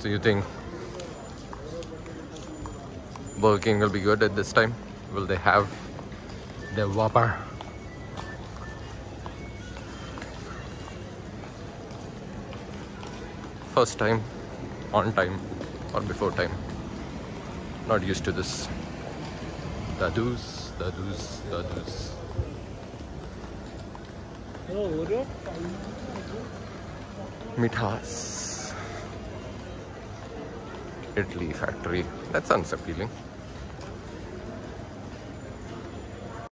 So you think Burger King will be good at this time? Will they have their Whopper? First time, on time, or before time. Not used to this. Dadus, dadus, dadus. Mithas. Italy factory. That sounds appealing.